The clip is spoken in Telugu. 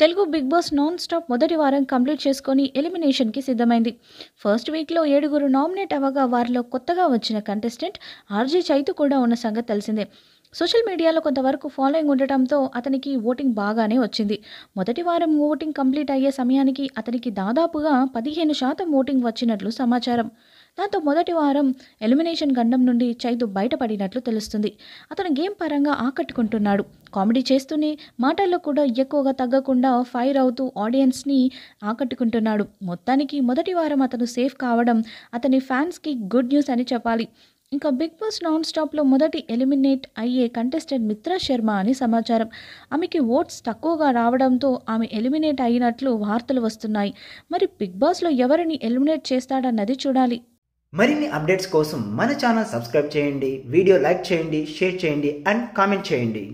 Telugu Bigg Boss non stop మొదటి వారం కంప్లీట్ చేసుకొని ఎలిమినేషన్కి సిద్ధమైంది. ఫస్ట్ వీక్లో ఏడుగురు నామినేట్ అవ్వగా వారిలో కొత్తగా వచ్చిన కంటెస్టెంట్ ఆర్జే చైతు కూడా ఉన్న సంగతి తెలిసిందే. సోషల్ మీడియాలో కొంతవరకు ఫాలోయింగ్ ఉండటంతో అతనికి ఓటింగ్ బాగానే వచ్చింది. మొదటి వారం ఓటింగ్ కంప్లీట్ అయ్యే సమయానికి అతనికి దాదాపుగా పదిహేను శాతం ఓటింగ్ వచ్చినట్లు సమాచారం. దాంతో మొదటి వారం ఎలిమినేషన్ గండం నుండి చైతు బయటపడినట్లు తెలుస్తుంది. అతను గేమ్ పరంగా ఆకట్టుకుంటున్నాడు. కామెడీ చేస్తూనే మాటల్లో కూడా ఎక్కువగా తగ్గకుండా ఫైర్ అవుతూ ఆడియన్స్ని ఆకట్టుకుంటున్నాడు. మొత్తానికి మొదటి వారం అతను సేఫ్ కావడం అతని ఫ్యాన్స్కి గుడ్ న్యూస్ అని చెప్పాలి. ఇంకా బిగ్ బాస్ నాన్ స్టాప్లో మొదటి ఎలిమినేట్ అయ్యే కంటెస్టెంట్ మిత్రా శర్మ అని సమాచారం. ఆమెకి ఓట్స్ తక్కువగా రావడంతో ఆమె ఎలిమినేట్ అయినట్లు వార్తలు వస్తున్నాయి. మరి బిగ్ బాస్లో ఎవరిని ఎలిమినేట్ చేస్తాడన్నది చూడాలి. మరిన్ని అప్డేట్స్ కోసం మన ఛానల్ సబ్స్క్రైబ్ చేయండి వీడియో లైక్ చేయండి షేర్ చేయండి అండ్ కామెంట్ చేయండి.